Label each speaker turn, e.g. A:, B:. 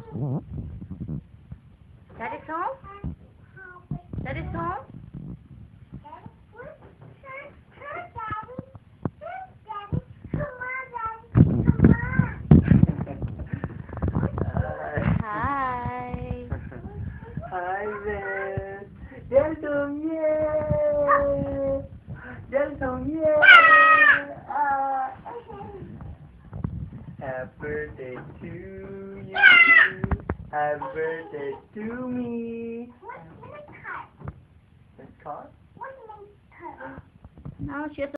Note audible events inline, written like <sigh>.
A: Daddy's home? Daddy's home? Hi.
B: Hi there. Delton, yeah. Delton, yeah. <laughs> Happy birthday to you. Happy birthday to me. It's caught?
A: No, she has